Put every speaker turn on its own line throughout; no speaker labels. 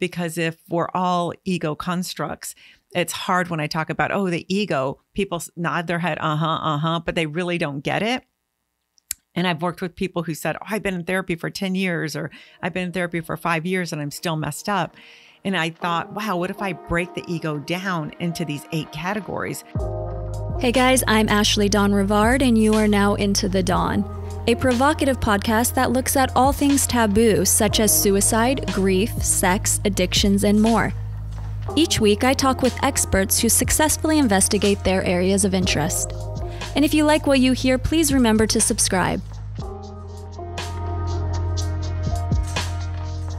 because if we're all ego constructs, it's hard when I talk about, oh, the ego, people nod their head, uh huh, uh huh, but they really don't get it. And I've worked with people who said, oh, I've been in therapy for 10 years, or I've been in therapy for five years and I'm still messed up. And I thought, wow, what if I break the ego down into these eight categories?
Hey guys, I'm Ashley Dawn Rivard, and you are now into The Dawn, a provocative podcast that looks at all things taboo, such as suicide, grief, sex, addictions, and more. Each week, I talk with experts who successfully investigate their areas of interest. And if you like what you hear, please remember to subscribe.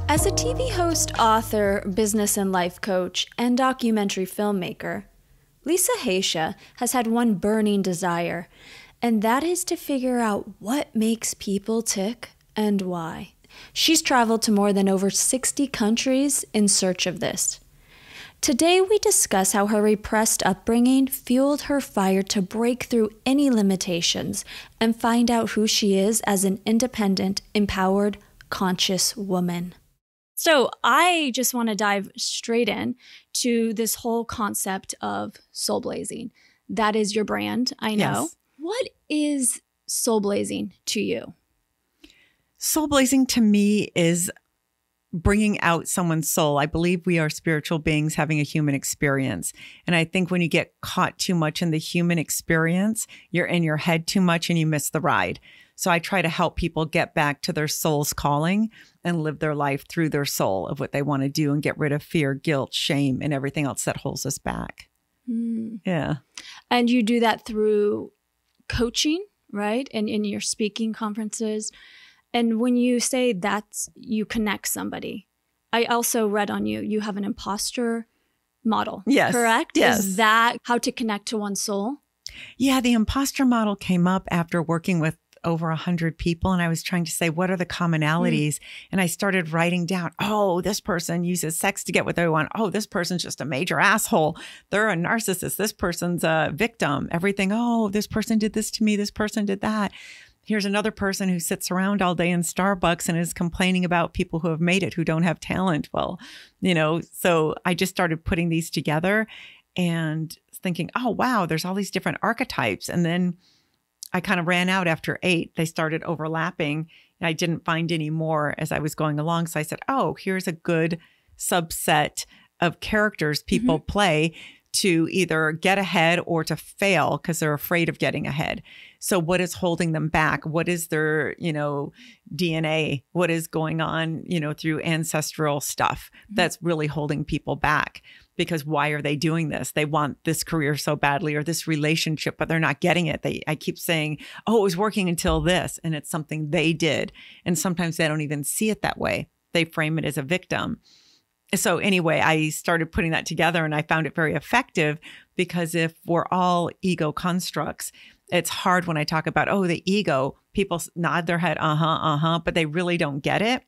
As a TV host, author, business and life coach, and documentary filmmaker, Lisa Haisha has had one burning desire, and that is to figure out what makes people tick and why. She's traveled to more than over 60 countries in search of this. Today, we discuss how her repressed upbringing fueled her fire to break through any limitations and find out who she is as an independent, empowered, conscious woman. So, I just want to dive straight in to this whole concept of soul blazing. That is your brand, I know.
Yes.
What is soul blazing to you?
Soul blazing to me is bringing out someone's soul. I believe we are spiritual beings having a human experience. And I think when you get caught too much in the human experience, you're in your head too much and you miss the ride. So I try to help people get back to their soul's calling and live their life through their soul of what they want to do and get rid of fear, guilt, shame, and everything else that holds us back.
Hmm.
Yeah.
And you do that through coaching, right? And in your speaking conferences. And when you say that you connect somebody, I also read on you, you have an imposter model.
Yes.
Correct?
Yes.
Is that how to connect to one's soul?
Yeah, the imposter model came up after working with over a hundred people and I was trying to say what are the mm-hmm. commonalities? And I started writing down oh this person uses sex to get what they want. Oh this person's just a major asshole. They're a narcissist. This person's a victim. Everything oh this person did this to me. This person did that. Here's another person who sits around all day in Starbucks and is complaining about people who have made it who don't have talent. Well you know so I just started putting these together and thinking oh wow there's all these different archetypes. And then I kind of ran out after eight. They started overlapping. And I didn't find any more as I was going along. So I said, oh, here's a good subset of characters mm-hmm. people play to either get ahead or to fail because they're afraid of getting ahead. So what is holding them back? What is their, you know, DNA? What is going on, you know, through ancestral stuff mm-hmm. that's really holding people back? Because why are they doing this? They want this career so badly or this relationship, but they're not getting it. They I keep saying, "Oh, it was working until this," and it's something they did. And sometimes they don't even see it that way. They frame it as a victim so anyway, I started putting that together and I found it very effective because if we're all ego constructs, it's hard when I talk about, oh, the ego, people nod their head, uh huh, uh huh, but they really don't get it.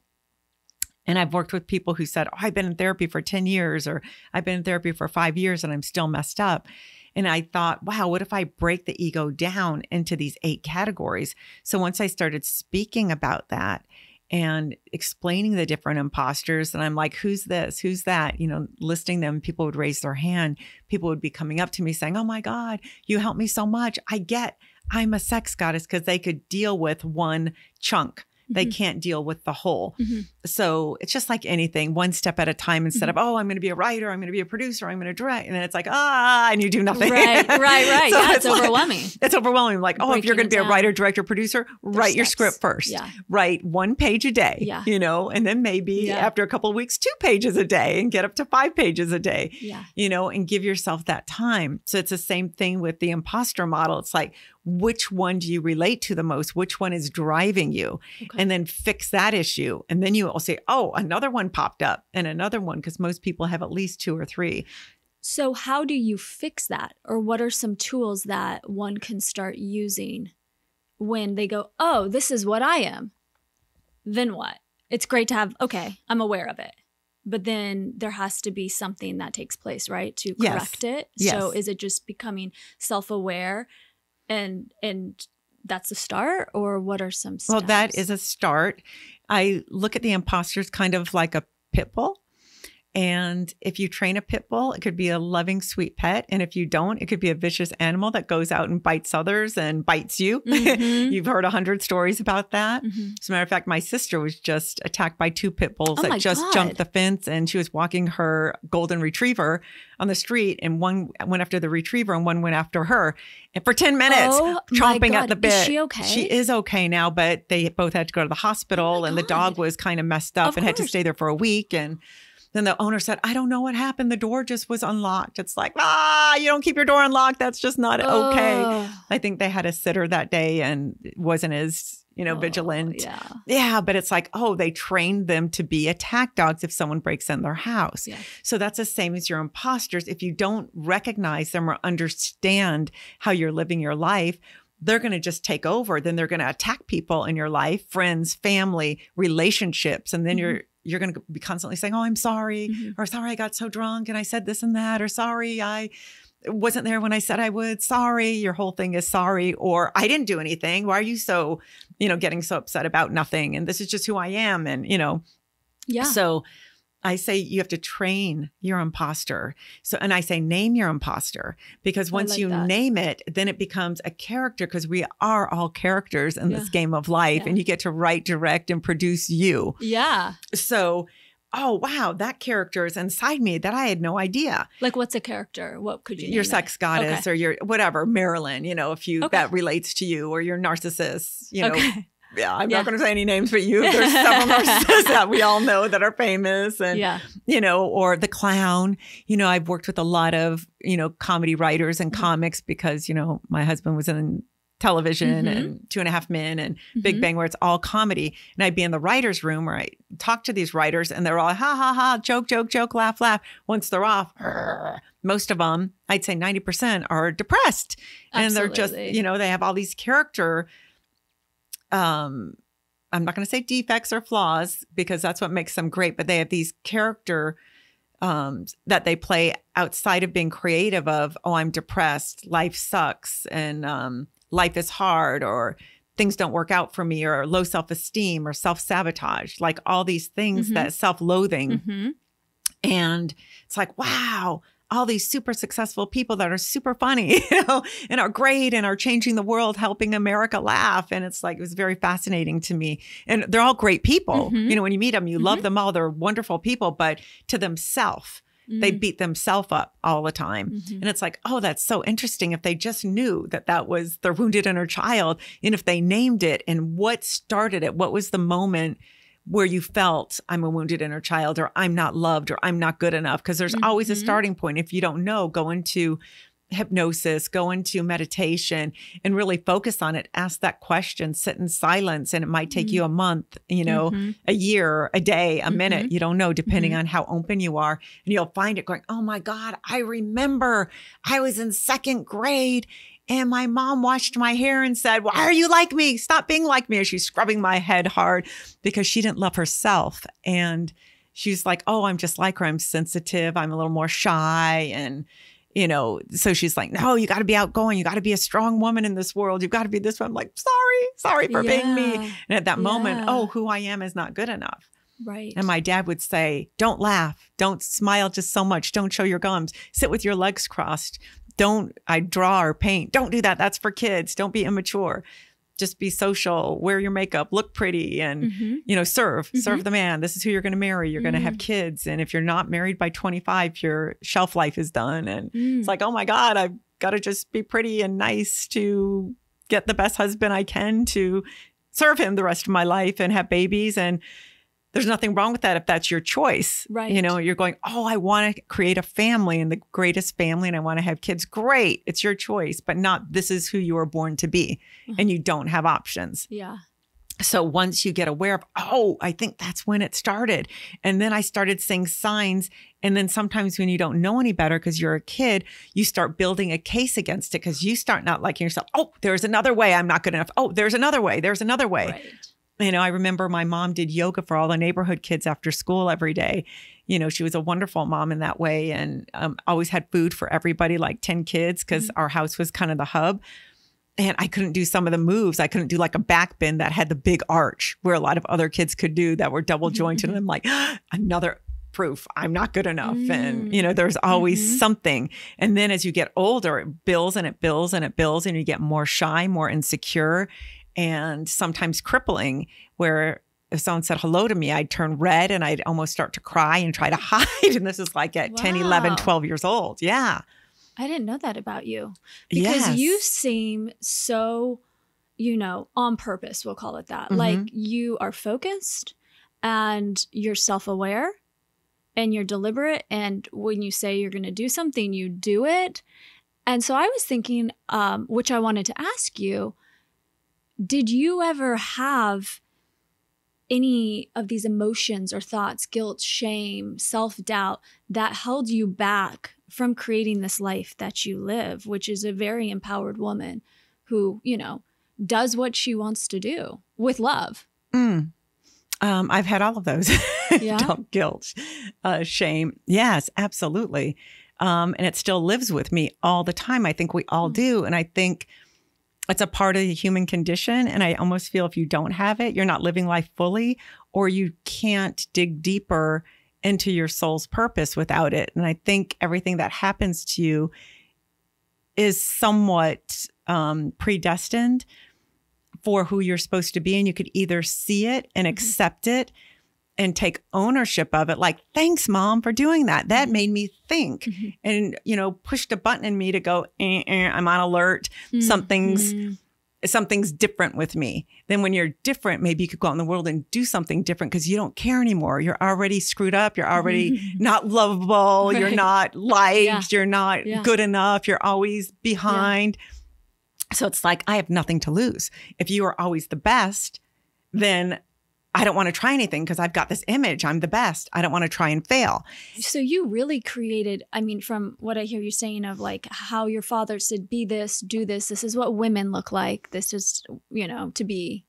And I've worked with people who said, oh, I've been in therapy for 10 years or I've been in therapy for five years and I'm still messed up. And I thought, wow, what if I break the ego down into these eight categories? So once I started speaking about that, and explaining the different imposters. And I'm like, who's this? Who's that? You know, listing them, people would raise their hand. People would be coming up to me saying, Oh my God, you helped me so much. I get I'm a sex goddess because they could deal with one chunk. They
Mhm.
can't deal with the whole.
Mhm.
So it's just like anything, one step at a time instead of, oh, I'm going to be a writer, I'm going to be a producer, I'm going to direct. And then it's like, ah, and you do nothing.
Right, right, right.
So
yeah, it's,
like-
overwhelming.
it's overwhelming. Like, oh, if you're going to be
it
a writer, director, producer, write your script first
Yeah.
write one page a day,
Yeah.
you know, and then maybe
Yeah.
after a couple of weeks, two pages a day and get up to five pages a day,
Yeah.
you know, and give yourself that time. So it's the same thing with the imposter model. It's like, which one do you relate to the most? Which one is driving you?
Okay.
And then fix that issue. And then you will say, oh, another one popped up and another one, because most people have at least two or three.
So, how do you fix that? Or what are some tools that one can start using when they go, oh, this is what I am? Then what? It's great to have, okay, I'm aware of it. But then there has to be something that takes place, right? To
Yes.
correct it.
Yes.
So, is it just becoming self aware and, and, that's a start, or what are some steps?
Well, that is a start. I look at the imposters kind of like a pit bull. And if you train a pit bull, it could be a loving, sweet pet. And if you don't, it could be a vicious animal that goes out and bites others and bites you.
Mhm.
You've heard a hundred stories about that.
Mhm.
As a matter of fact, my sister was just attacked by two pit bulls
Oh
that just
God.
jumped the fence and she was walking her golden retriever on the street and one went after the retriever and one went after her. And for 10 minutes,
Oh,
chomping at the bit.
Is she okay?
She is okay now, but they both had to go to the hospital
Oh
and the dog was kind of messed up
Of
and had to stay there for a week. And then the owner said, I don't know what happened. The door just was unlocked. It's like, ah, you don't keep your door unlocked. That's just not okay.
Oh.
I think they had a sitter that day and wasn't as, you know,
Oh,
vigilant.
Yeah.
Yeah, but it's like, oh, they trained them to be attack dogs if someone breaks in their house.
Yeah.
So that's the same as your imposters. If you don't recognize them or understand how you're living your life, they're going to just take over. Then they're going to attack people in your life, friends, family, relationships, and then you're you're going to be constantly saying, "Oh, I'm sorry,"
Mhm.
or "Sorry, I got so drunk and I said this and that," or "Sorry, I." wasn't there when I said I would. Sorry. Your whole thing is sorry. Or I didn't do anything. Why are you so, you know, getting so upset about nothing? And this is just who I am. And, you know,
Yeah.
so I say you have to train your imposter. So, and I say name your imposter because once
like
you
that.
name it, then it becomes a character because we are all characters in this game of life
Yeah.
and you get to write, direct, and produce you.
yeah.
So, oh, wow, that character is inside me that I had no idea.
Like, what's a character? What could you?
Your sex
it?
goddess
Okay.
or your whatever, Marilyn, you know, if you
Okay.
that relates to you or your narcissist, you know,
okay.
Yeah, I'm
Yeah.
not going to say any names, but you, there's some several narcissists that we all know that are famous and,
yeah.
you know, or the clown. You know, I've worked with a lot of, you know, comedy writers and
Mhm.
comics because, you know, my husband was in television
Mhm.
and Two and a Half Men and Big
Mhm.
Bang, where it's all comedy. And I'd be in the writer's room where I talk to these writers and they're all ha ha ha, joke, joke, joke, laugh, laugh. Once they're off, most of them, I'd say 90% are depressed. And they're just, you know, they have all these character um I'm not going to say defects or flaws because that's what makes them great, but they have these character um, that they play outside of being creative of, oh, I'm depressed, life sucks, and um, life is hard, or things don't work out for me, or low self esteem, or self sabotage, like all these things
Mhm.
that self loathing.
Mhm.
And it's like, wow, all these super successful people that are super funny, you know, and are great and are changing the world, helping America laugh. And it's like, it was very fascinating to me. And they're all great people.
Mhm.
You know, when you meet them, you love
Mhm.
them all. They're wonderful people, but to themselves, they
Mm.
beat themselves up all the time.
Mhm.
And it's like, oh, that's so interesting. If they just knew that that was their wounded inner child, and if they named it and what started it, what was the moment where you felt I'm a wounded inner child or I'm not loved or I'm not good enough? Because there's always a
Mhm.
starting point. If you don't know, go into hypnosis, go into meditation and really focus on it. Ask that question, sit in silence, and it might take you a month, you know,
Mhm.
a year, a day, a minute. You don't know, depending on how open you are. And you'll find it going, oh my God, I remember I was in second grade and my mom washed my hair and said, Why are you like me? Stop being like me. As she's scrubbing my head hard because she didn't love herself. And she's like, Oh, I'm just like her. I'm sensitive. I'm a little more shy. And you know, so she's like, no, you got to be outgoing. You got to be a strong woman in this world. You've got to be this one. I'm like, sorry, sorry for being me. And at that moment, oh, who I am is not good enough.
Right.
And my dad would say, Don't laugh. Don't smile just so much. Don't show your gums. Sit with your legs crossed. Don't, I draw or paint. Don't do that. That's for kids. Don't be immature. Just be social, wear your makeup, look pretty, and,
Mhm.
you know, serve,
Mhm.
serve the man. This is who you're going to marry. You're going to have
Mm.
kids. And if you're not married by 25, your shelf life is done. And
Mm.
it's like, oh my God, I've got to just be pretty and nice to get the best husband I can to serve him the rest of my life and have babies. And there's nothing wrong with that if that's your choice.
Right.
You know, you're going, oh, I want to create a family and the greatest family and I want to have kids. Great. It's your choice, but not this is who you were born to be.
Mm-hmm.
And you don't have options.
yeah.
So once you get aware of, oh, I think that's when it started. And then I started seeing signs. And then sometimes when you don't know any better because you're a kid, you start building a case against it because you start not liking yourself. Oh, there's another way I'm not good enough. Oh, there's another way. There's another way.
Right.
You know, I remember my mom did yoga for all the neighborhood kids after school every day. You know, she was a wonderful mom in that way and um, always had food for everybody, like 10 kids, because our house was kind of the hub. And I couldn't do some of the moves. I couldn't do like a back bend that had the big arch where a lot of other kids could do that were double jointed. And I'm like, another proof I'm not good enough. Mm. And, you know, there's always mm-hmm. something. And then as you get older, it builds and it builds and it builds, and you get more shy, more insecure, and sometimes crippling, where if someone said hello to me, I'd turn red and I'd almost start to cry and try to hide. And this is like at wow. 10, 11, 12 years old. Yeah.
I didn't know that about you because yes. you seem so, you know, on purpose, we'll call it that. Mm-hmm. Like you are focused and you're self aware and you're deliberate. And when you say you're going to do something, you do it. And so I was thinking, um, which I wanted to ask you, did you ever have any of these emotions or thoughts, guilt, shame, self doubt that held you back from creating this life that you live, which is a very empowered woman who, you know, does what she wants to do with love.
Mm. Um, I've had all of those. Yeah. guilt, uh, shame. Yes, absolutely. Um, and it still lives with me all the time. I think we all mm. do. And I think it's a part of the human condition. And I almost feel if you don't have it, you're not living life fully, or you can't dig deeper into your soul's purpose without it. And I think everything that happens to you is somewhat um, predestined for who you're supposed to be. And you could either see it and mm-hmm. accept it and take ownership of it like thanks mom for doing that that mm-hmm. made me think mm-hmm. and you know pushed a button in me to go eh, eh, i'm on alert mm-hmm. something's something's different with me then when you're different maybe you could go out in the world and do something different because you don't care anymore you're already screwed up you're already not lovable right. you're not liked yeah. you're not yeah. good enough you're always behind yeah. so it's like i have nothing to lose if you are always the best then I don't want to try anything because I've got this image. I'm the best. I don't want to try and fail.
So you really created, I mean, from what I hear you saying of like how your father said, be this, do this. This is what women look like. This is, you know, to be,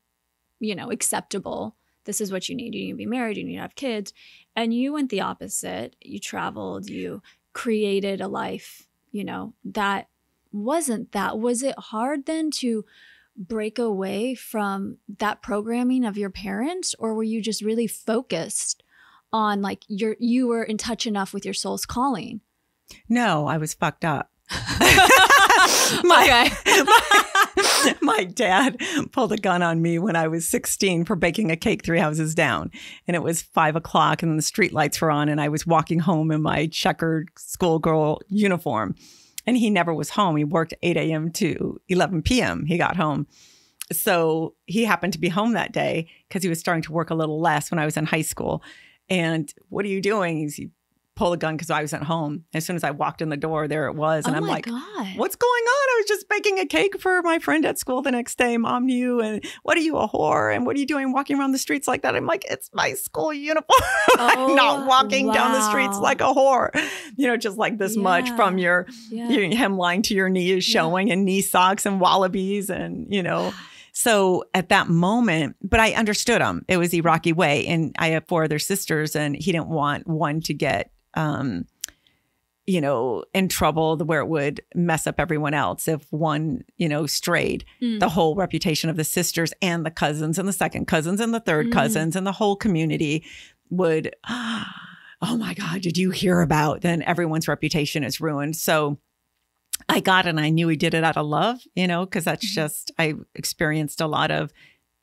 you know, acceptable. This is what you need. You need to be married. You need to have kids. And you went the opposite. You traveled, you created a life, you know, that wasn't that. Was it hard then to, break away from that programming of your parents or were you just really focused on like your you were in touch enough with your soul's calling?
No i was fucked up. My, my, my, dad pulled a gun on me when I was 16 for baking a cake three houses down. And it was five o'clock and the street lights were on, and I was walking home in my checkered schoolgirl uniform and he never was home. He worked 8 a.m. to 11 p.m. He got home. So he happened to be home that day because he was starting to work a little less when I was in high school. And what are you doing? He's, pull a gun because I was at home. As soon as I walked in the door, there it was. And
oh
I'm like,
God.
what's going on? I was just baking a cake for my friend at school the next day. Mom knew. And what are you, a whore? And what are you doing walking around the streets like that? I'm like, it's my school uniform. Oh, I'm not walking wow. down the streets like a whore. You know, just like this yeah. much from your, yeah. your hemline to your knee is showing yeah. and knee socks and Wallabees and, you know. So at that moment, but I understood him. It was Iraqi way. And I have four other sisters, and he didn't want one to get um, you know, in trouble where it would mess up everyone else if one, you know, strayed. Mm. The whole reputation of the sisters and the cousins and the second cousins and the third mm. cousins and the whole community would, oh my God, did you hear about? Then everyone's reputation is ruined. So I got and I knew he did it out of love, you know, because that's mm-hmm. just, I experienced a lot of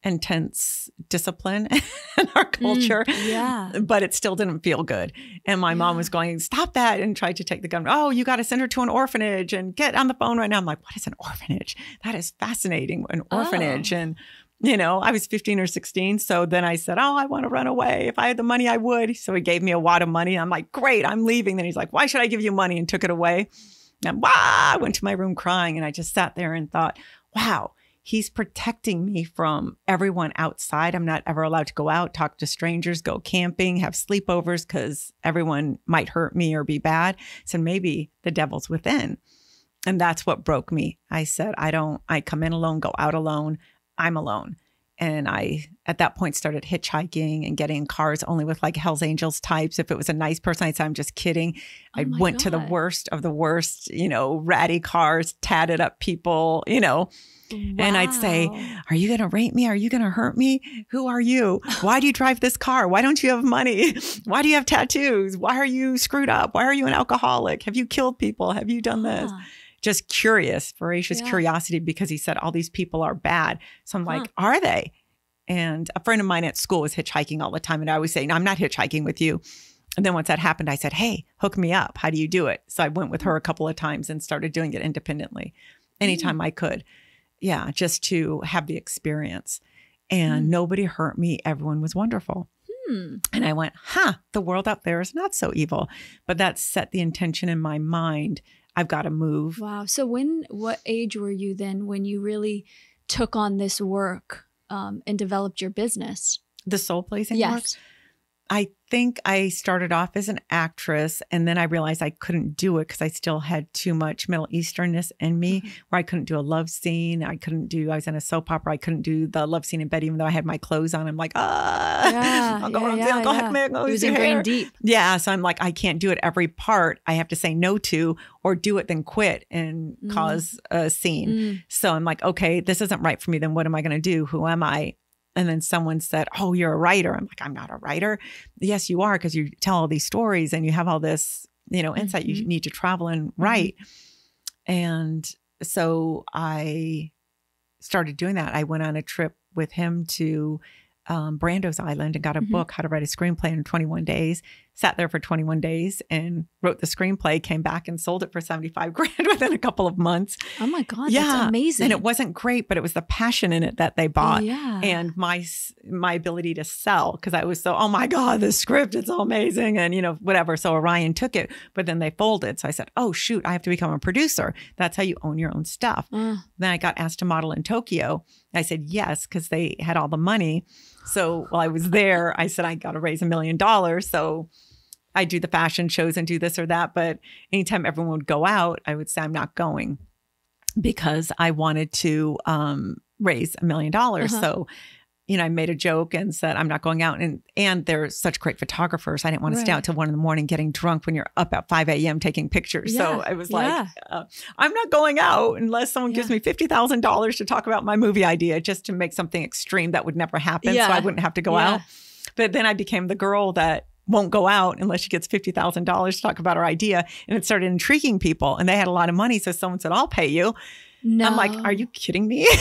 intense discipline in our mm, culture.
Mm, yeah.
But it still didn't feel good. And my yeah. mom was going, stop that, and tried to take the gun. Oh, you got to send her to an orphanage and get on the phone right now. I'm like, what is an orphanage? That is fascinating. An orphanage. Oh. And you know, I was 15 or 16. So then I said, Oh, I want to run away. If I had the money, I would. So he gave me a wad of money. I'm like, Great, I'm leaving. Then he's like, Why should I give you money? And took it away. And wah, I went to my room crying. And I just sat there and thought, Wow, he's protecting me from everyone outside. I'm not ever allowed to go out, talk to strangers, go camping, have sleepovers because everyone might hurt me or be bad. So maybe the devil's within. And that's what broke me. I said, I don't, I come in alone, go out alone. I'm alone. And I at that point started hitchhiking and getting in cars only with like Hell's Angels types. If it was a nice person, I'd say I'm just kidding.
Oh
I went to the worst of the worst, you know, ratty cars, tatted up people, you know, and I'd say, Are you going to rape me? Are you going to hurt me? Who are you? Why do you drive this car? Why don't you have money? Why do you have tattoos? Why are you screwed up? Why are you an alcoholic? Have you killed people? Have you done this?
Ah,
Just curious, voracious
Yeah.
curiosity because he said all these people are bad. So I'm
Huh.
like, Are they? And a friend of mine at school was hitchhiking all the time. And I always say, No, I'm not hitchhiking with you. And then once that happened, I said, Hey, hook me up. How do you do it? So I went with her a couple of times and started doing it independently anytime I could. Yeah, just to have the experience. And
Mm.
nobody hurt me. Everyone was wonderful.
Hmm.
And I went, huh, the world out there is not so evil. But that set the intention in my mind. I've got to move.
Wow. So when what age were you then when you really took on this work um, and developed your business?
The soul blazing work.
Yes.
I think I started off as an actress and then I realized I couldn't do it because I still had too much Middle Easternness in me
Mhm.
where I couldn't do a love scene. I couldn't do, I was in a soap opera. I couldn't do the love scene in bed, even though I had my clothes on. I'm like, ah,
Yeah.
Uncle
yeah, yeah,
Uncle
yeah.
Heckman,
It
oh,
was ingrained deep.
Yeah. So I'm like, I can't do it every part. I have to say no to or do it, then quit and
Mm.
cause a scene.
Mm.
So I'm like, okay, this isn't right for me. Then what am I going to do? Who am I? And then someone said, Oh, you're a writer. I'm like, I'm not a writer. Yes, you are, because you tell all these stories and you have all this, you know, insight. You
Mhm.
need to travel and write. And so I started doing that. I went on a trip with him to um, Brando's Island and got a
Mhm.
book, How to Write a Screenplay in 21 Days. Sat there for 21 days and wrote the screenplay, came back and sold it for 75 grand within a couple of months.
Oh my God.
Yeah,
That's amazing.
And it wasn't great, but it was the passion in it that they
Oh,
bought.
yeah.
And my my ability to sell because I was so oh my god the script it's so amazing and you know whatever so Orion took it but then they folded so I said oh shoot I have to become a producer that's how you own your own stuff
Uh,
then I got asked to model in Tokyo. I said yes because they had all the money. So while I was there, I said I got to raise a million dollars. So I do the fashion shows and do this or that. But anytime everyone would go out, I would say I'm not going because I wanted to um, raise a million dollars.
Uh-huh.
So. You know, I made a joke and said I'm not going out, and and they're such great photographers. I didn't want to stay out till one in the morning getting drunk when you're up at five a.m. taking pictures. so
Yeah,
I was
yeah.
like, uh, I'm not going out unless someone gives me fifty thousand dollars to talk about my movie idea, just to make something extreme that would never happen,
Yeah.
so I wouldn't have to go
Yeah.
out. But then I became the girl that won't go out unless she gets fifty thousand dollars to talk about her idea, and it started intriguing people. And they had a lot of money, so someone said, "I'll pay you."
No.
I'm like, "Are you kidding me?"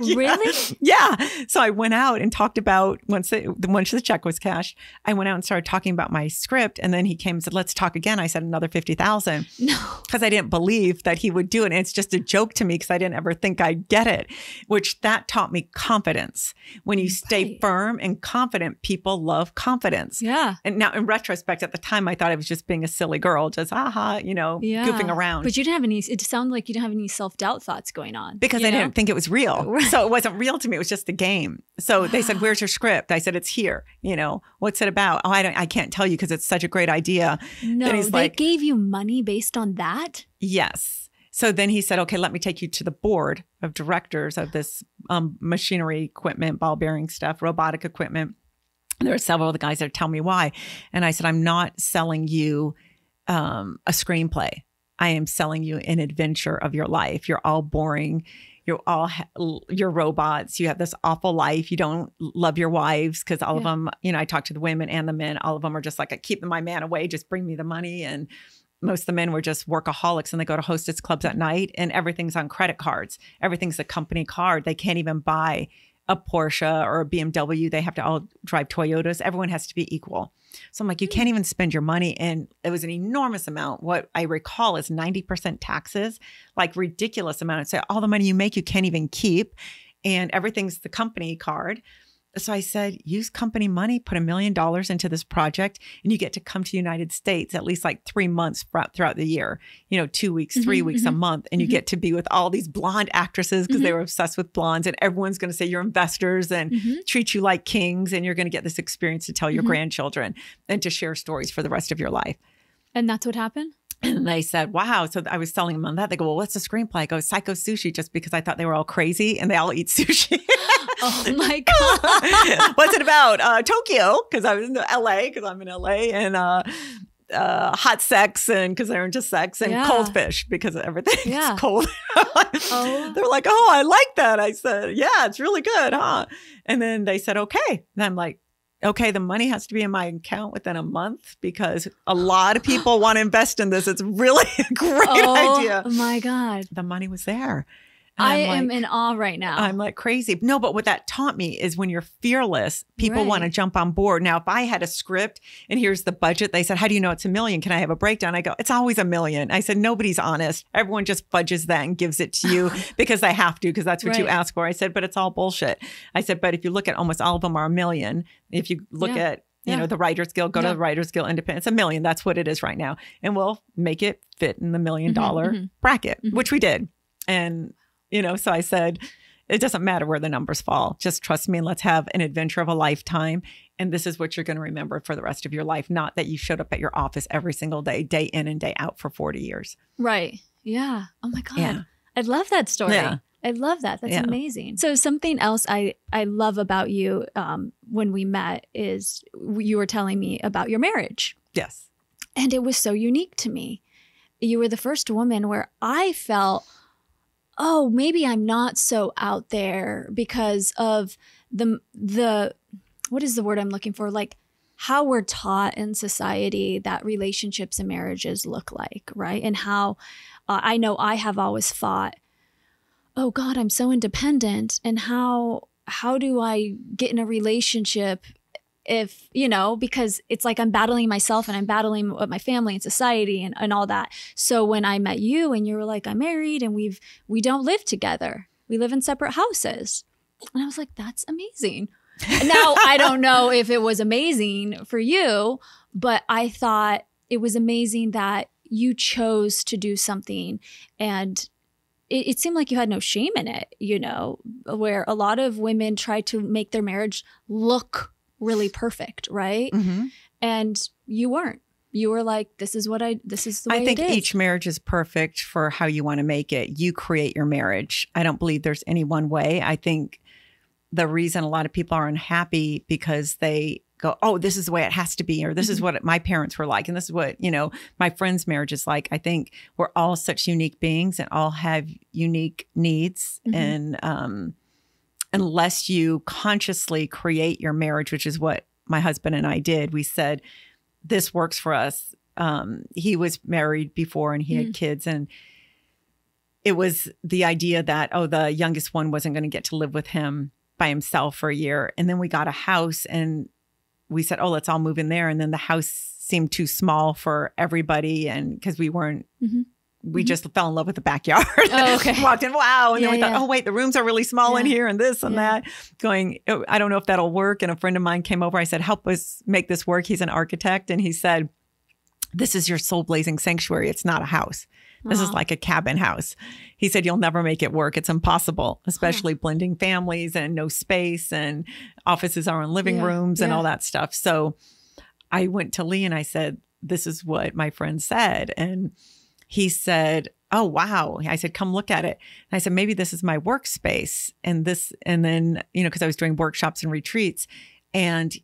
Yeah.
Really?
Yeah. So I went out and talked about once the once the check was cashed, I went out and started talking about my script. And then he came and said, Let's talk again. I said another fifty thousand
No.
because I didn't believe that he would do it. And it's just a joke to me because I didn't ever think I'd get it, which that taught me confidence. When you stay
Right.
firm and confident, people love confidence.
Yeah.
And now in retrospect, at the time, I thought I was just being a silly girl, just aha, you know,
Yeah.
goofing around.
But you didn't have any, it sounded like you didn't have any self doubt thoughts going on.
because I
know?
didn't think it was real.
Right.
So it wasn't real to me. It was just a game. So they said, "Where's your script?" I said, "It's here." You know, what's it about? Oh, I don't. I can't tell you because it's such a great idea.
No, they
like-
gave you money based on that?
Yes. So then he said, "Okay, let me take you to the board of directors of this um, machinery equipment, ball bearing stuff, robotic equipment." And there are several of the guys that tell me why, and I said, "I'm not selling you um, a screenplay. I am selling you an adventure of your life. You're all boring. You're all ha- you're robots. You have this awful life. You don't love your wives because all of them, you know, I talk to the women and the men. All of them are just like, I keep my man away. Just bring me the money. And most of the men were just workaholics and they go to hostess clubs at night and everything's on credit cards. Everything's a company card. They can't even buy a Porsche or a BMW. They have to all drive Toyotas. Everyone has to be equal. So I'm like, you can't even spend your money. And it was an enormous amount. What I recall is 90% taxes, like ridiculous amount. So all the money you make, you can't even keep. And everything's the company card. So I said, use company money, put a million dollars into this project, and you get to come to the United States at least like three months throughout the year, you know, two weeks, 3
Mhm,
weeks, a
mhm,
month. And you
mhm.
get to be with all these blonde actresses because they were obsessed with blondes. And everyone's going to say you're investors and treat you like kings. And you're going to get this experience to tell your grandchildren and to share stories for the rest of your life.
And that's what happened?
And they said, wow. So I was selling them on that. They go, well, what's the screenplay? I go, Psycho Sushi, just because I thought they were all crazy and they all eat sushi.
oh my God.
what's it about? Uh, Tokyo, because I was in LA, because I'm in LA, and uh, uh, hot sex, and because they're into sex, and
Yeah.
cold fish, because everything
Yeah.
is cold.
Oh.
They're like, oh, I like that. I said, yeah, it's really good, huh? And then they said, okay. And I'm like, okay, the money has to be in my account within a month because a lot of people want to invest in this. It's really a great
oh
idea.
Oh my God.
The money was there. And
I
like-
in awe right now.
I'm like crazy. No, but what that taught me is when you're fearless, people
Right.
want to jump on board. Now, if I had a script and here's the budget, they said, How do you know it's a million? Can I have a breakdown? I go, It's always a million. I said, Nobody's honest. Everyone just fudges that and gives it to you because they have to, because that's what you
Right.
ask for. I said, But it's all bullshit. I said, But if you look at almost all of them are a million. If you look
Yeah.
at you
Yeah.
know, the Writers Guild, go
Yeah.
to the Writers Guild Independent. It's a million. That's what it is right now. And we'll make it fit in the 1000000
Mhm,
dollar
mhm.
bracket,
Mhm.
which we did. And, you know, so I said, it doesn't matter where the numbers fall. Just trust me and let's have an adventure of a lifetime. And this is what you're going to remember for the rest of your life. Not that you showed up at your office every single day, day in and day out for 40 years.
right. Yeah. Oh my God.
Yeah.
I love that story.
Yeah.
I love that. That's
Yeah.
amazing. So something else I I love about you um, when we met is you were telling me about your marriage,
Yes.
and it was so unique to me. You were the first woman where I felt, oh, maybe I'm not so out there because of the the what is the word I'm looking for? Like how we're taught in society that relationships and marriages look like, right? And how uh, I know I have always thought, oh God, I'm so independent, and how how do I get in a relationship if you know because it's like i'm battling myself and i'm battling with my family and society and, and all that. So when i met you and you were like i'm married and we've we don't live together. We live in separate houses. And i was like that's amazing. Now i don't know if it was amazing for you but i thought it was amazing that you chose to do something and it, it seemed like you had no shame in it, you know, where a lot of women try to make their marriage look really perfect, right?
hmm
And you weren't. You were like, "This is what I. This is the way
I think
is."
each marriage is perfect for how you want to make it. You create your marriage. I don't believe there's any one way. I think the reason a lot of people are unhappy because they go, "Oh, this is the way it has to be," or "This is
Mhm.
what my parents were like," and this is what you know my friend's marriage is like. I think we're all such unique beings and all have unique needs,
Mhm.
and um, unless you consciously create your marriage, which is what my husband and I did, we said this works for us. Um, he was married before and he had
Mm.
kids, and it was the idea that oh, the youngest one wasn't going to get to live with him by himself for a year, and then we got a house, and we said, oh, let's all move in there, and then the house seemed too small for everybody, and because we weren't.
Mhm.
We
Mhm.
just fell in love with the backyard.
Oh, okay.
Walked in, wow. And
Yeah,
then we thought,
yeah.
oh, wait, the rooms are really small in here and this and
Yeah.
that. Going, "Oh, I don't know if that'll work. And a friend of mine came over. I said, help us make this work. He's an architect. And he said, this is your soul blazing sanctuary. It's not a house. This is like a cabin house. He said, You'll never make it work. It's impossible, especially blending families and no space, and offices are in living
Yeah,
rooms and all that stuff. So I went to Lee and I said, This is what my friend said. And he said, Oh, wow. I said, Come look at it. And I said, Maybe this is my workspace. And this, and then, you know, because I was doing workshops and retreats. And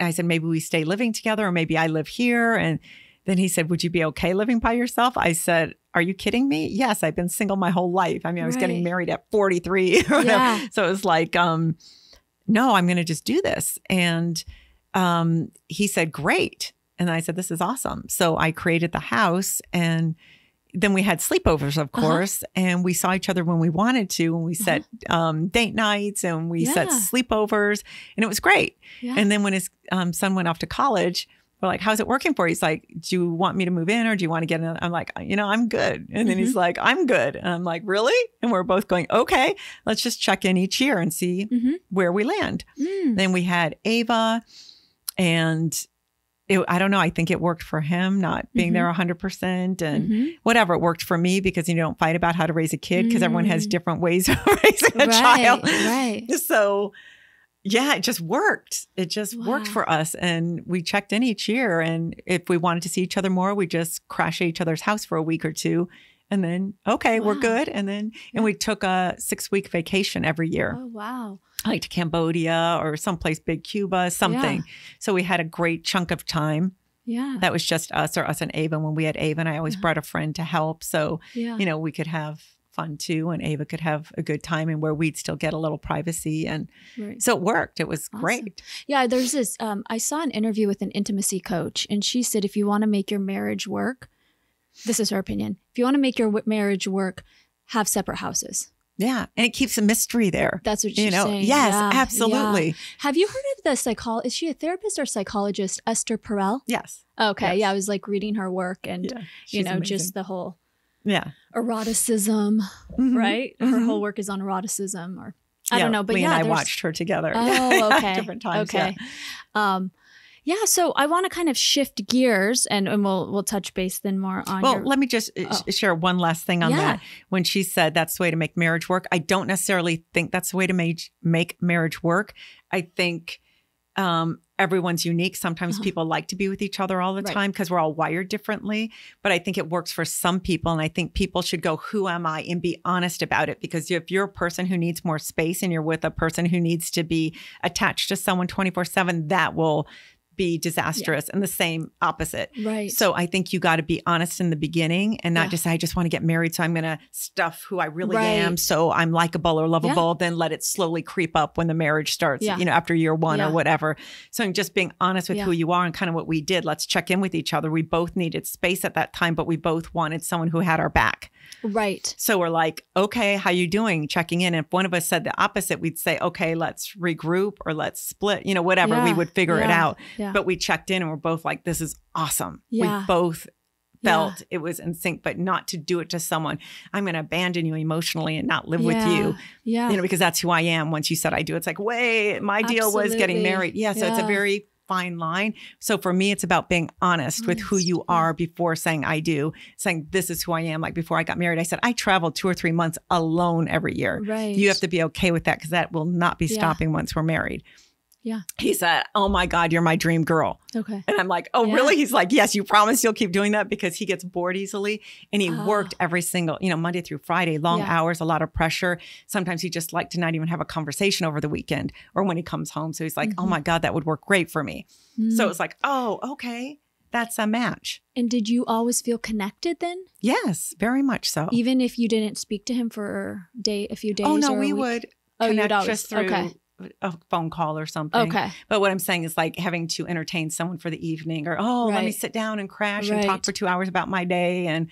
I said, Maybe we stay living together, or maybe I live here. And then he said, Would you be okay living by yourself? I said, Are you kidding me? Yes, I've been single my whole life. I mean, I was getting married at 43.
Yeah.
So it was like, um, no, I'm going to just do this. And um, he said, Great. And I said, This is awesome. So I created the house and then we had sleepovers, of
Uh-huh.
course, and we saw each other when we wanted to, and we set um, date nights and we set sleepovers, and it was great.
Yeah.
And then when his um, son went off to college, we're like, "How's it working for you?" He's like, "Do you want me to move in, or do you want to get in?" I'm like, "You know, I'm good." And then he's like, "I'm good," and I'm like, "Really?" And we're both going, "Okay, let's just check in each year and see
Mhm.
where we land."
Mm.
Then we had Ava, and it, I don't know. I think it worked for him not being
Mhm.
there 100 percent, and
Mhm.
whatever it worked for me because you don't fight about how to raise a kid because everyone has
Mm.
different ways of raising a
right,
child.
right.
So yeah, it just worked. It just worked for us. And we checked in each year. And if we wanted to see each other more, we just crash at each other's house for a week or two. And then, okay, we're good. And then, and we took a six week vacation every year,
Oh wow.
Like to Cambodia or someplace big, Cuba, something. So we had a great chunk of time.
Yeah.
That was just us or us and Ava. When we had Ava, and I always
Yeah.
brought a friend to help. So,
yeah.
you know, we could have fun too. And Ava could have a good time and where we'd still get a little privacy. And
right.
so it worked. It was
Awesome.
great.
Yeah, there's this. Um, I saw an interview with an intimacy coach, and she said, if you want to make your marriage work, this is her opinion. If you want to make your w- marriage work, have separate houses.
Yeah. And it keeps a mystery there.
That's what she's
You know,
saying.
yes,
Yeah,
absolutely.
yeah. Have you heard of the psychol? Is she a therapist or psychologist? Esther Perel.
Yes.
Okay,
Yes.
yeah, I was like reading her work, and
Yeah.
you know,
amazing.
just the whole
yeah.
eroticism,
Mhm.
right? Her
Mhm.
whole work is on eroticism, or I don't know, but
Lee
yeah,
and I watched her together.
Oh, okay.
Different times.
Okay. Um, yeah. So I want to kind of shift gears, and, and we'll we'll touch base then more on.
Well,
your,
let me just uh,
Oh.
share one last thing on
Yeah.
that. When she said that's the way to make marriage work, I don't necessarily think that's the way to make make marriage work. I think um, everyone's unique. Sometimes
Uh-huh.
people like to be with each other all the
Right.
time because we're all wired differently. But I think it works for some people, and I think people should go, "Who am I?" and be honest about it. Because if you're a person who needs more space and you're with a person who needs to be attached to someone twenty four seven, that will be disastrous. And the same opposite.
right.
So I think you got to be honest in the beginning and not
Yeah.
just say, I just want to get married. So I'm going to stuff who I really
Right.
am. So I'm likable or lovable. Then let it slowly creep up when the marriage starts,
Yeah.
you know, after year one
Yeah.
or whatever. So I'm just being honest with
Yeah.
who you are and kind of what we did. Let's check in with each other. We both needed space at that time, but we both wanted someone who had our back.
right.
So we're like, okay, how you doing? Checking in. If one of us said the opposite, we'd say, okay, let's regroup or let's split, you know, whatever. We would figure it
Yeah.
out.
Yeah.
But we checked in and we're both like, this is awesome.
Yeah.
We both
Yeah.
felt it was in sync, but not to do it to someone. I'm going to abandon you emotionally and not live with you,
Yeah.
you know, because that's who I am. Once you said I do, it's like, wait, my deal was getting married. Yeah. So it's a very fine line. So for me, it's about being honest with who
Honest,
you
yeah.
are before saying I do, saying this is who I am. Like before I got married, I said I traveled two or three months alone every year.
right.
You have to be okay with that because that will not be
Yeah.
stopping once we're married.
Yeah.
He said, Oh my God, you're my dream girl.
Okay.
And I'm like, oh,
Yeah.
really? He's like, yes, you promise you'll keep doing that because he gets bored easily. And he
Oh.
worked every single, you know, Monday through Friday, long
Yeah.
hours, a lot of pressure. Sometimes he just like to not even have a conversation over the weekend or when he comes home. So he's like, oh
Mhm.
my God, that would work great for me. So
Mm.
it's like, oh, okay, that's a match.
and did you always feel connected then,
Yes, very much so.
even if you didn't speak to him for a day, a few days?
oh, no, we
week?
would
Oh,
connect just through
okay.
A phone call or something.
Okay.
But what I'm saying is like having to entertain someone for the evening or, oh, let me sit down and crash and talk for two hours about my day. And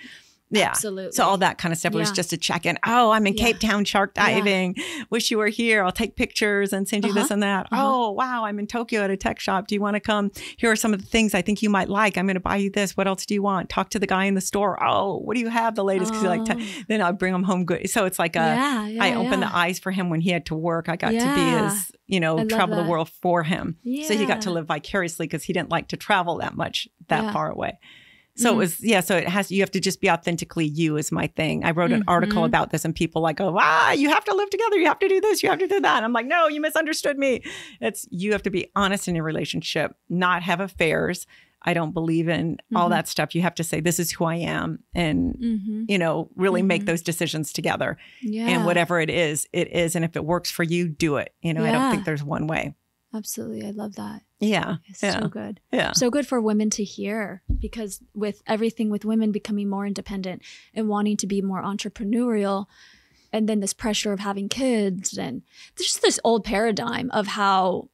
yeah.
Absolutely.
So all that kind of stuff. It was just a check in. Oh, I'm in
Yeah.
Cape Town shark
Yeah.
diving. Wish you were here. I'll take pictures and send you this
Uh-huh.
and that.
Uh-huh.
Oh, wow. I'm in Tokyo at a tech shop. Do you want to come? Here are some of the things I think you might like. I'm going to buy you this. What else do you want? Talk to the guy in the store. Oh, what do you have? The latest. Because you like,
Oh.
to, then I'll bring him home good. So it's like a,
yeah, yeah,
I opened
yeah.
the eyes for him when he had to work. I got to be
Yeah.
his, you know, travel the world for him. So he got to live vicariously because he didn't like to travel that much, that
Yeah.
far away. So
Mhm.
it was, yeah. So it has, you have to just be authentically you, is my thing. I wrote an article
Mhm.
about this, and people like, oh, ah, you have to live together. You have to do this. You have to do that. And I'm like, no, you misunderstood me. It's, you have to be honest in your relationship, not have affairs. I don't believe in all
Mhm.
that stuff. You have to say, this is who I am. And,
Mhm.
you know, really make
Mhm.
those decisions together.
Yeah.
And whatever it is, it is. And if it works for you, do it. You know, I don't think there's one way.
Absolutely. I love that.
Yeah.
It's
Yeah.
so good.
Yeah.
So good for women to hear because with everything with women becoming more independent and wanting to be more entrepreneurial and then this pressure of having kids and there's just this old paradigm of how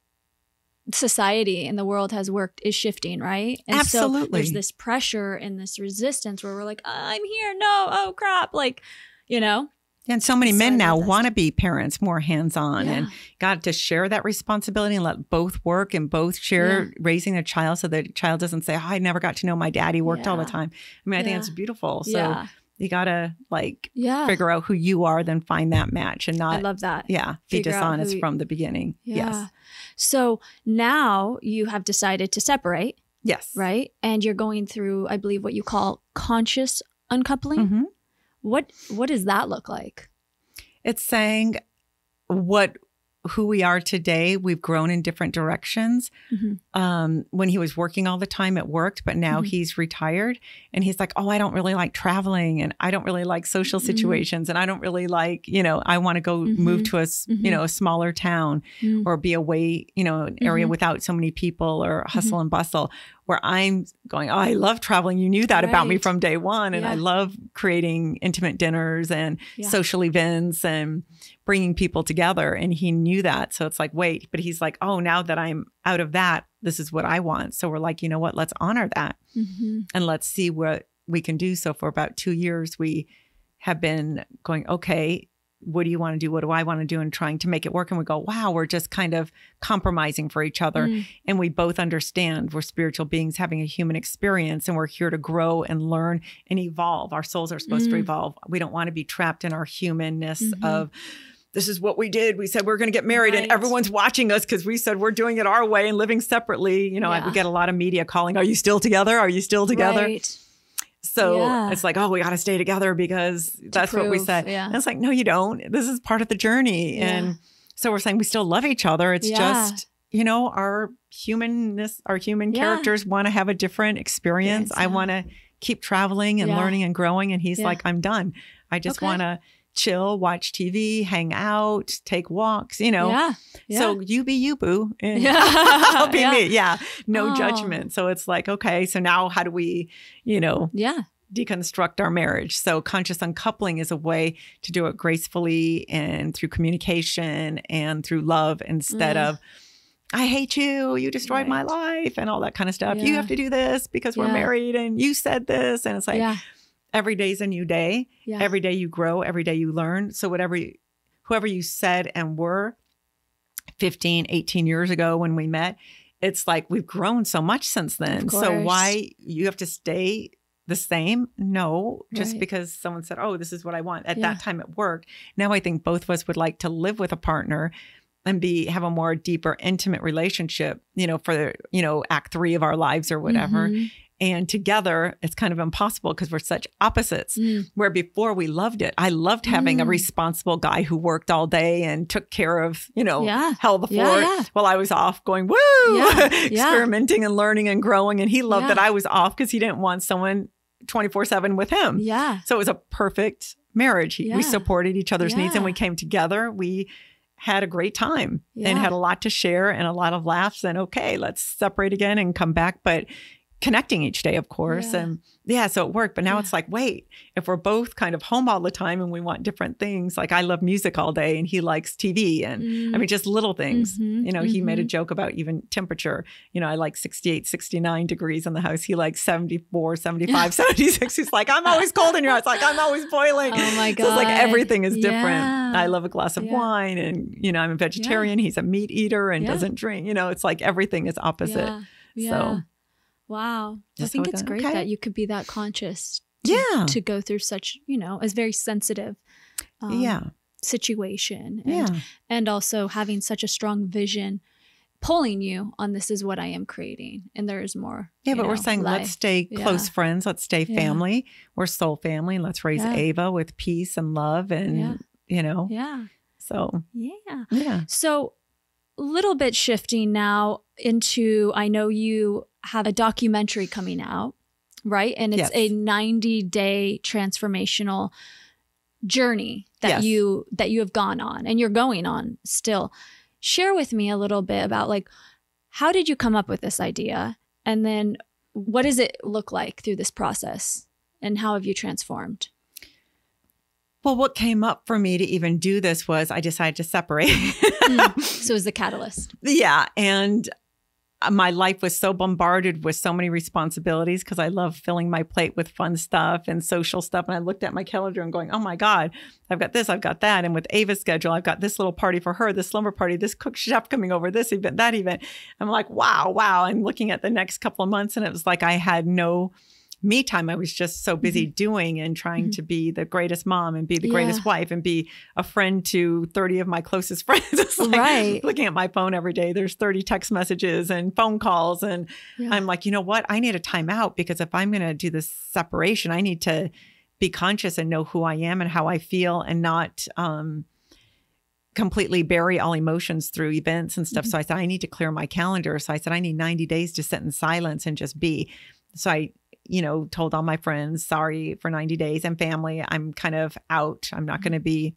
society and the world has worked is shifting, right? And so
Absolutely.
there's this pressure and this resistance where we're like, I'm here, no, oh crap, like, you know?
And so many men now want to be parents more hands on and got to share that responsibility and let both work and both share raising a child so the child doesn't say, oh, I never got to know my daddy worked all the time. I mean, I think
Yeah.
it's beautiful. So
yeah.
you got to like
Yeah.
figure out who you are, then find that match and not.
I love that.
yeah, be
Figure out
dishonest
you-
from the beginning.
Yeah.
Yes.
So now you have decided to separate.
Yes.
right? And you're going through, I believe, what you call conscious uncoupling.
Mhm.
What what does that look like?
It's saying what who we are today, we've grown in different directions.
Mhm.
Um, when he was working all the time, it worked, but now
Mhm.
he's retired and he's like, Oh, I don't really like traveling and I don't really like social
Mhm.
situations and I don't really like, you know, I want to go move
Mhm.
to a,
Mhm.
you know, a smaller town
Mm.
or be away, you know, an area without so many people or
Mm-hmm.
hustle and bustle. Where I'm going, oh, I love traveling. You knew that about me from day one. And I love creating intimate dinners and
Yeah.
social events and bringing people together. And he knew that. So it's like, wait, but he's like, oh, now that I'm out of that, this is what I want. So we're like, you know what? Let's honor that
Mhm.
and let's see what we can do. So for about two years, we have been going, okay, what do you want to do? What do I want to do? And trying to make it work. And we go, wow, we're just kind of compromising for each other.
Mm.
And we both understand we're spiritual beings having a human experience and we're here to grow and learn and evolve. Our souls are supposed to
Mm.
evolve. We don't want to be trapped in our humanness
Mhm.
of, this is what we did. We said we are going to get married,
Right.
and everyone's watching us because we said we're doing it our way and living separately. You know,
Yeah.
we get a lot of media calling, "Are you still together? Are you still together?"
Right.
So
Yeah.
it's like, oh, we got to stay together because that's what we said.
yeah.
And it's like, no, you don't. This is part of the journey.
Yeah.
And so we're saying we still love each other. It's just, you know, our humanness, our human characters want to have a different experience. I want to keep traveling and learning and growing. And he's like, I'm done. I just
Okay.
want to chill, watch TV, hang out, take walks, you know.
Yeah. yeah.
So you be you, boo. And
Yeah.
I'll be
Yeah.
me. Yeah. No
Oh.
judgment. So it's like, okay, so now how do we, you know,
yeah.
deconstruct our marriage. So conscious uncoupling is a way to do it gracefully and through communication and through love instead
Mm.
of I hate you, you destroyed my life and all that kind of stuff. You have to do this because we're
Yeah.
married and you said this and it's like
yeah.
Every day's a new day.
Yeah.
Every day you grow, every day you learn. So whatever you, whoever you said and were 15, 18 years ago when we met, it's like we've grown so much since then. So why you have to stay the same? No, just
Right.
because someone said, "Oh, this is what I want." At
Yeah.
that time it worked. Now I think both of us would like to live with a partner and be have a more deeper intimate relationship, you know, for you know, act 3 of our lives or whatever.
Mhm.
And together it's kind of impossible because we're such opposites
Mm.
where before we loved it. I loved having a
Mm.
responsible guy who worked all day and took care of, you know,
Yeah.
held the
Yeah,
fort
yeah.
while I was off going, woo,
Yeah, yeah.
experimenting and learning and growing. And he loved
Yeah.
that I was off because he didn't want someone 24 7 with him.
Yeah.
So it was a perfect marriage. He-
Yeah.
We supported each other's needs and we came together. We had a great time and had a lot to share and a lot of laughs. And okay, let's separate again and come back. But connecting each day, of course.
Yeah.
And yeah, so it worked. But now
Yeah.
it's like, wait, if we're both kind of home all the time and we want different things, like I love music all day and he likes TV and I mean, just little things.
Mhm,
You know, he made a
mhm.
joke about even temperature. You know, I like 68, 69 degrees in the house. He likes 74, 75, 76. He's like, I'm always cold in your house. Like, I'm always boiling.
Oh my
So it's like everything is different.
Yeah.
I love a glass of wine and, you know, I'm a vegetarian. He's a meat eater and doesn't drink. You know, it's like everything is opposite. So-
wow. I think it's great
Okay.
that you could be that conscious
Yeah.
to go through such, you know, a very sensitive um,
yeah.
situation. And,
Yeah.
and also having such a strong vision pulling you on this is what I am creating. And there is more.
Yeah, but we're
know,
saying let's
life.
stay
Yeah.
close friends. Let's stay
Yeah.
family. We're soul family. Let's raise
Yeah.
Ava with peace and love and,
Yeah.
you know,
Yeah.
so
Yeah.
yeah.
So, a little bit shifting now into I know you have a documentary coming out, right? And it's
Yes.
a 90 day transformational journey that
Yes.
you that you have gone on and you're going on still. Share with me a little bit about like how did you come up with this idea and then what does it look like through this process and how have you transformed?
Well, what came up for me to even do this was I decided to separate.
Mm. So, is the catalyst.
yeah. And Uh, my life was so bombarded with so many responsibilities because I love filling my plate with fun stuff and social stuff. And I looked at my calendar and going, oh my God, I've got this, I've got that. And with Ava's schedule, I've got this little party for her, this slumber party, this cook chef coming over, this event, that event. I'm like, wow, wow. I'm looking at the next couple of months and it was like I had no me time. I was just so busy doing and trying
Mhm.
to be the greatest mom and be the
Yeah.
greatest wife and be a friend to 30 of my closest friends. Like
Right.
looking at my phone every day. There's 30 text messages and phone calls. And
Yeah.
I'm like, you know what? I need a timeout because if I'm going to do this separation, I need to be conscious and know who I am and how I feel and not um, completely bury all emotions through events and stuff.
Mhm.
So I said, I need to clear my calendar. So I said, I need 90 days to sit in silence and just be. So I, you know, told all my friends, sorry for 90 days and family. I'm kind of out. I'm not going to be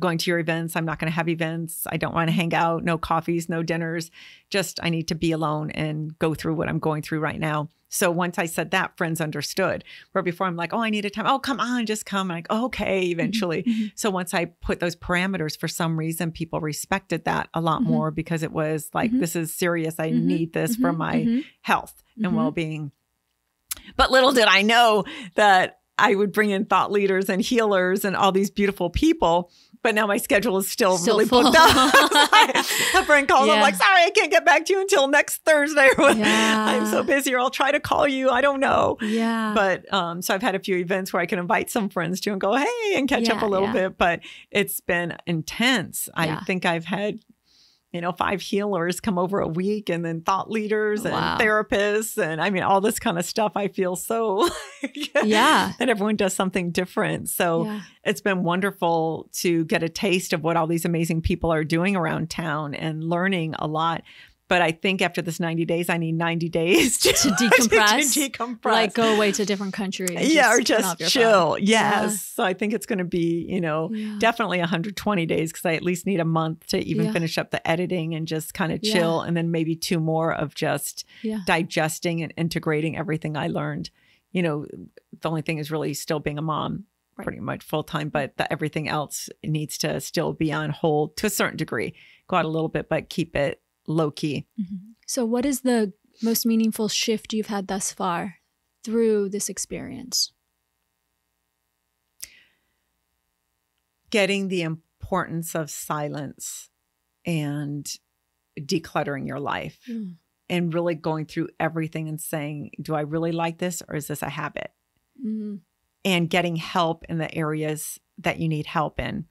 going to your events. I'm not going to have events. I don't want to hang out, no coffees, no dinners. Just I need to be alone and go through what I'm going through right now. So once I said that, friends understood. Where before I'm like, oh, I need a time. Oh, come on, just come. I'm like, okay, eventually.
Mhm.
So once I put those parameters, for some reason, people respected that a lot
Mhm.
more because it was like,
Mhm.
this is serious. I need this for my health and well being. But little did I know that I would bring in thought leaders and healers and all these beautiful people. But now my schedule is still,
Still
really
full.
booked up. a friend calls. I'm like, sorry, I can't get back to you until next Thursday.
Yeah.
I'm so busy, or I'll try to call you. I don't know.
Yeah.
But um, so I've had a few events where I can invite some friends to and go, hey, and catch up a little
yeah.
bit. But it's been intense.
Yeah.
I think I've had, you know, five healers come over a week and then thought leaders oh, and
Wow.
therapists. And I mean, all this kind of stuff. I feel so,
Yeah.
And everyone does something different. So
yeah.
it's been wonderful to get a taste of what all these amazing people are doing around town and learning a lot. But I think after this 90 days, I need 90 days to,
To decompress?
to decompress.
Like go away to a different country. and
yeah, or just chill.
phone.
Yes. So I think it's going to be, you know,
Yeah.
definitely 120 days because I at least need a month to even
Yeah.
finish up the editing and just kind of
Yeah.
chill. And then maybe two more of just
Yeah.
digesting and integrating everything I learned. You know, the only thing is really still being a mom.
Right.
Pretty much full time, but the, everything else needs to still be on hold to a certain degree. Go out a little bit, but keep it low key.
Mhm. So, what is the most meaningful shift you've had thus far through this experience?
Getting the importance of silence and decluttering your life.
Mm.
and really going through everything and saying, do I really like this or is this a habit?
Mm.
And getting help in the areas that you need help in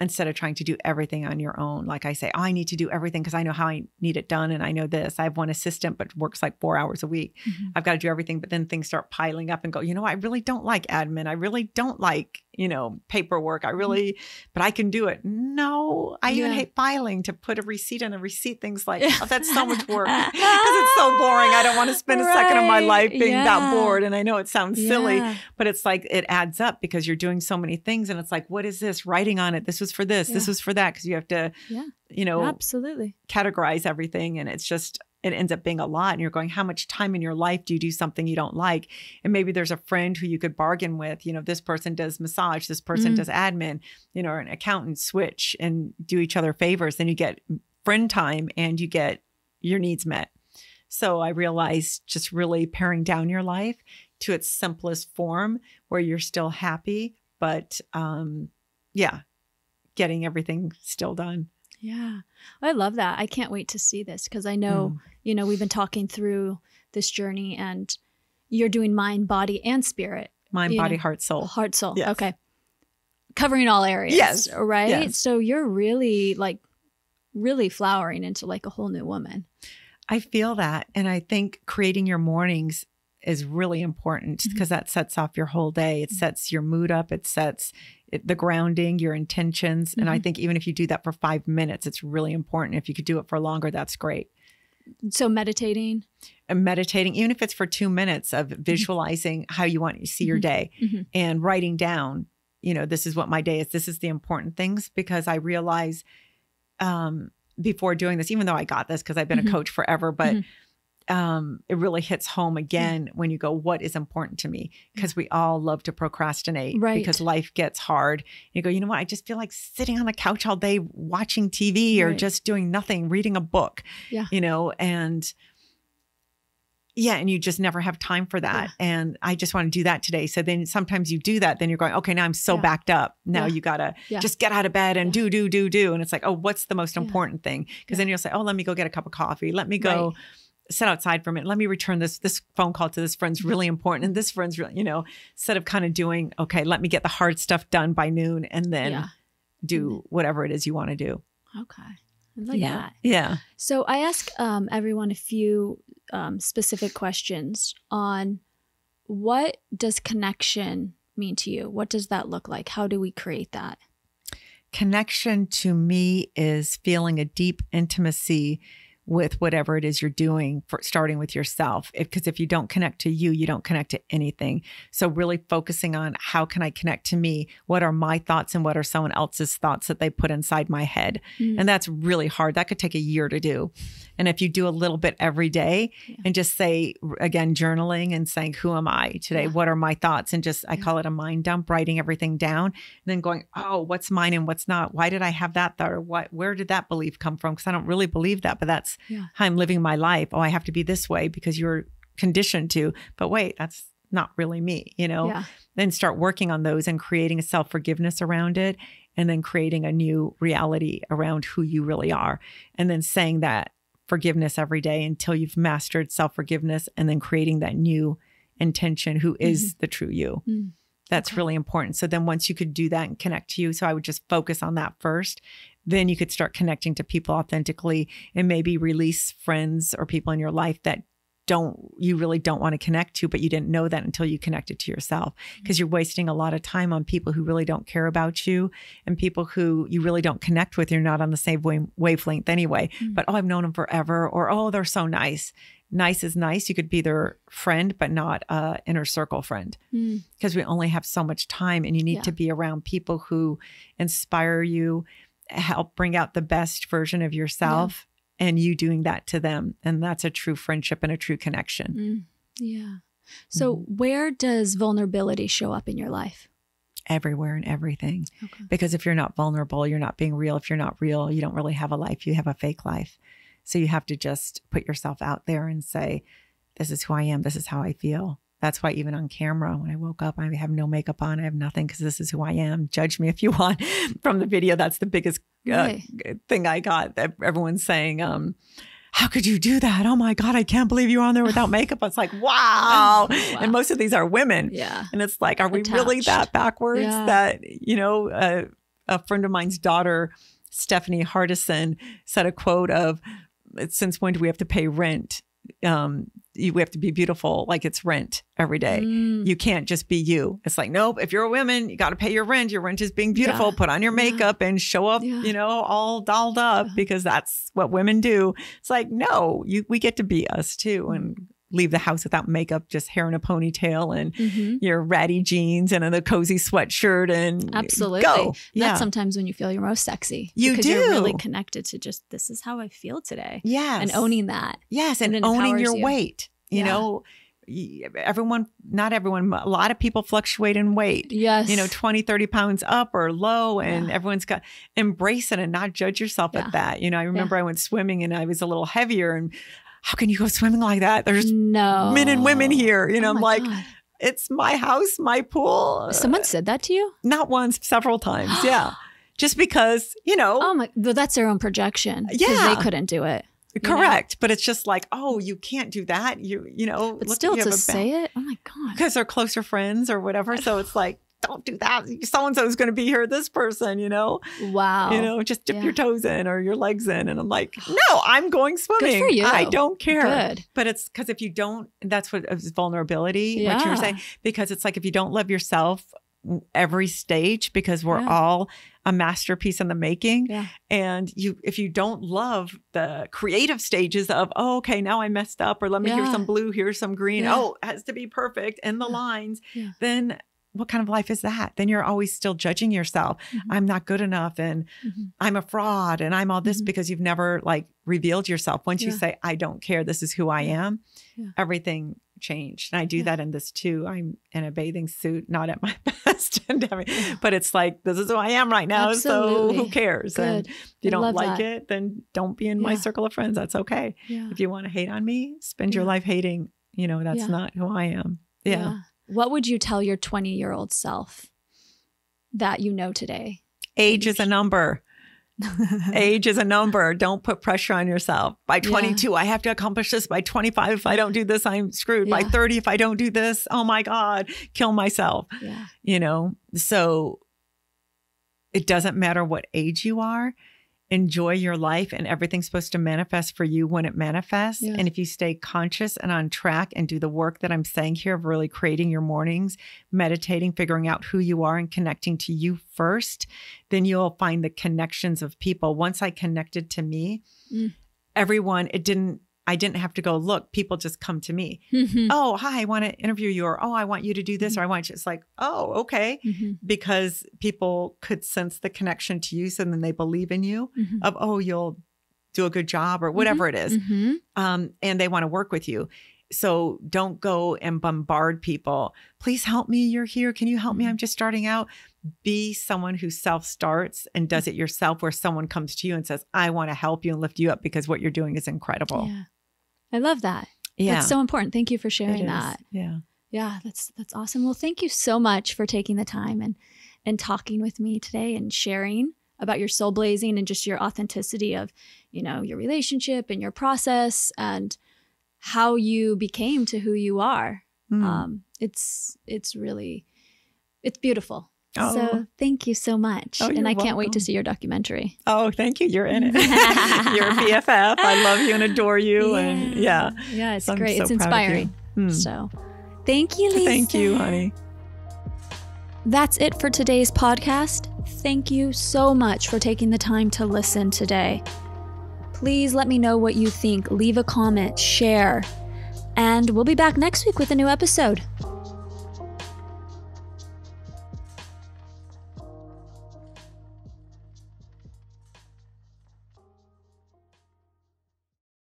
instead of trying to do everything on your own. Like I say, oh, I need to do everything because I know how I need it done and I know this. I have one assistant, but works like four hours a week.
Mhm.
I've got to do everything. But then things start piling up and go, you know, I really don't like admin. I really don't like, you know, paperwork. I mm-hmm. really, but I can do it. No, I even hate filing to put a receipt in a receipt, things like, oh, that's so much work because it's so boring. I don't want to spend a second of my life being
Yeah.
that bored. And I know it sounds silly, but it's like it adds up because you're doing so many things. And it's like, what is this? Writing on it. This was for this. This was for that. Because you have to,
Yeah.
you know,
Absolutely.
categorize everything. And it's just, it ends up being a lot. And you're going, how much time in your life do you do something you don't like? And maybe there's a friend who you could bargain with. You know, this person does massage, this person
Mm.
does admin, you know, or an accountant switch and do each other favors. Then you get friend time and you get your needs met. So I realized just really paring down your life to its simplest form where you're still happy, but um, yeah, getting everything still done.
Yeah. I love that. I can't wait to see this because I know,
Mm.
you know, we've been talking through this journey and you're doing mind, body, and spirit,
Mind, body,
know,
heart, soul.
heart, soul.
Yes.
Okay. Covering all areas.
Yes.
Right.
Yes.
So you're really like, really flowering into like a whole new woman.
I feel that. And I think creating your mornings is really important because that sets off your whole day. It
Mhm.
sets your mood up, it sets it, the grounding, your intentions. And I
Mhm.
think even if you do that for five minutes, it's really important. If you could do it for longer, that's great.
So meditating.
And meditating, even if it's for two minutes of visualizing how you want to see your
Mhm.
day and writing down, you know, this is what my day is. This is the important things because I realize um, before doing this, even though I got this because I've been a coach forever, but. Um, it really hits home again when you go, what is important to me? Because we all love to procrastinate
Right.
because life gets hard. You go, you know what? I just feel like sitting on the couch all day watching TV or
Right.
just doing nothing, reading a book,
Yeah.
you know, and yeah, and you just never have time for that. And I just want to do that today. So then sometimes you do that, then you're going, okay, now I'm so
Yeah.
backed up. Now
Yeah.
you got to
Yeah.
just get out of bed and
Yeah.
do, do, do, do. And it's like, oh, what's the most
Yeah.
important thing? Because
Yeah.
then you'll say, oh, let me go get a cup of coffee. Let me go
Right.
Sit outside for a minute. Let me return this this phone call to this friend's really important. And this friend's really, you know, instead of kind of doing, okay, let me get the hard stuff done by noon and then
yeah.
do whatever it is you want to do.
Okay. I like
yeah.
that.
Yeah.
So I ask um, everyone a few um, specific questions on what does connection mean to you? What does that look like? How do we create that?
connection to me is feeling a deep intimacy with whatever it is you're doing for starting with yourself. Because if, if, you don't connect to you you don't connect to anything. So really focusing on how can i connect to me? What are my thoughts and what are someone else's thoughts that they put inside my head? Mm-hmm. and that's really hard. That could take a year to do and if you do a little bit every day yeah. and just say, again, journaling and saying, who am I today? Yeah. What are my thoughts? And just, I call it a mind dump, writing everything down and then going, oh, what's mine and what's not? Why did I have that thought? Or what, where did that belief come from? Because I don't really believe that, but that's yeah. how I'm living my life. Oh, I have to be this way because you're conditioned to. But wait, that's not really me, you know? Yeah. Then start working on those and creating a self forgiveness around it and then creating a new reality around who you really are. And then saying that forgiveness every day until you've mastered self forgiveness and then creating that new intention who is mm-hmm. the true you. Mm-hmm. That's okay. really important. So then once you could do that and connect to you, so I would just focus on that first. Then you could start connecting to people authentically and maybe release friends or people in your life that don't you really don't want to connect to but you didn't know that until you connected to yourself because mm-hmm. you're wasting a lot of time on people who really don't care about you and people who you really don't connect with you're not on the same wave- wavelength anyway mm-hmm. but oh I've known them forever or oh they're so nice nice is nice you could be their friend but not a inner circle friend because mm. we only have so much time and you need yeah. to be around people who inspire you help bring out the best version of yourself and you doing that to them. And that's a true friendship and a true connection.
Mm, yeah. So, mm-hmm. where does vulnerability show up in your life?
Everywhere and everything. Okay. Because if you're not vulnerable, you're not being real. If you're not real, you don't really have a life. You have a fake life. So, you have to just put yourself out there and say, This is who I am. This is how I feel. That's why even on camera, when I woke up, I have no makeup on. I have nothing because this is who I am. Judge me if you want. From the video, that's the biggest uh, thing I got. That everyone's saying, um, "How could you do that? Oh my god, I can't believe you're on there without makeup." It's like, wow. wow. And most of these are women.
Yeah.
And it's like, are Attached. we really that backwards? Yeah. That you know, uh, a friend of mine's daughter, Stephanie Hardison, said a quote of, "Since when do we have to pay rent?" Um, you have to be beautiful like it's rent every day. Mm. You can't just be you. It's like, nope, if you're a woman, you got to pay your rent. Your rent is being beautiful. Yeah. Put on your makeup yeah. and show up, yeah. you know, all dolled up because that's what women do. It's like, no, you we get to be us too. And leave the house without makeup, just hair in a ponytail and mm-hmm. your ratty jeans and a cozy sweatshirt and
absolutely
go.
Yeah. That's sometimes when you feel your most sexy.
You do.
You're really connected to just this is how I feel today.
Yes.
And owning that.
Yes. And, and owning your you. weight. You yeah. know, everyone not everyone a lot of people fluctuate in weight
yes
you know 20 30 pounds up or low and yeah. everyone's got embrace it and not judge yourself yeah. at that you know i remember yeah. i went swimming and i was a little heavier and how can you go swimming like that? There's
no
men and women here. You oh know, oh I'm like, God. it's my house, my pool.
Someone said that to you?
Not once, several times. Yeah. Just because, you know.
Oh my, well, that's their own projection. Yeah. They couldn't do it.
Correct. Know? But it's just like, oh, you can't do that. You, you know,
but still to say it. Oh my God.
Because they're closer friends or whatever. So it's like, don't do that. So and so is going to be here. This person, you know.
Wow.
You know, just dip yeah. your toes in or your legs in, and I'm like, no, I'm going swimming.
Good for you.
I don't care.
Good.
But it's because if you don't, that's what is vulnerability. Yeah. What you were saying, because it's like if you don't love yourself every stage, because we're yeah. all a masterpiece in the making.
Yeah.
And you, if you don't love the creative stages of, oh, okay, now I messed up, or let me yeah. hear some blue, here's some green. Oh, it has to be perfect in the lines. Then what kind of life is that? Then you're always still judging yourself. Mm-hmm. I'm not good enough and mm-hmm. I'm a fraud and I'm all this mm-hmm. because you've never like revealed yourself. Once yeah. you say, I don't care, this is who I am, yeah. everything changed. And I do yeah. that in this too. I'm in a bathing suit, not at my best, but it's like, this is who I am right now. Absolutely. So who cares? Good. And if you don't like that. it, then don't be in my circle of friends. That's okay. If you want to hate on me, spend your life hating, you know, that's not who I am. yeah.
What would you tell your 20 year old self that you know today?
Age is a number. Age is a number. Don't put pressure on yourself. By 22, yeah. I have to accomplish this. By 25, if I don't do this, I'm screwed. Yeah. By 30, if I don't do this, oh my God, kill myself.
Yeah.
You know, so it doesn't matter what age you are. Enjoy your life and everything's supposed to manifest for you when it manifests. And if you stay conscious and on track and do the work that I'm saying here of really creating your mornings, meditating, figuring out who you are and connecting to you first, then you'll find the connections of people. Once I connected to me,
Mm.
everyone, it didn't, I didn't have to go look. People just come to me.
Mhm.
Oh, hi, I want to interview you, or oh, I want you to do this, or I want you. It's like, oh, okay
Mhm.
because people could sense the connection to you. So then they believe in you
Mhm.
of, oh, you'll do a good job or whatever it is.
Mhm.
Um, and they want to work with you. So don't go and bombard people. Please help me. You're here. Can you help me? I'm just starting out. Be someone who self starts and does it yourself, where someone comes to you and says, I want to help you and lift you up because what you're doing is incredible.
Yeah. I love that.
Yeah.
That's so important. Thank you for sharing that.
Yeah.
Yeah, that's that's awesome. Well, thank you so much for taking the time and and talking with me today and sharing about your soul blazing and just your authenticity of, you know, your relationship and your process and how you became to who you are.
Mm.
Um, it's it's really it's beautiful.
Oh.
So thank you so much.
Oh,
and I can't wait to see your documentary.
Oh, thank you. You're in it. you're a BFF. I love you and adore you. And yeah.
Yeah, it's
So
great.
so
it's
proud of you.
inspiring.
Hmm.
So thank you, Lisa.
Thank you, honey.
That's it for today's podcast. Thank you so much for taking the time to listen today. Please let me know what you think. Leave a comment, share, and we'll be back next week with a new episode.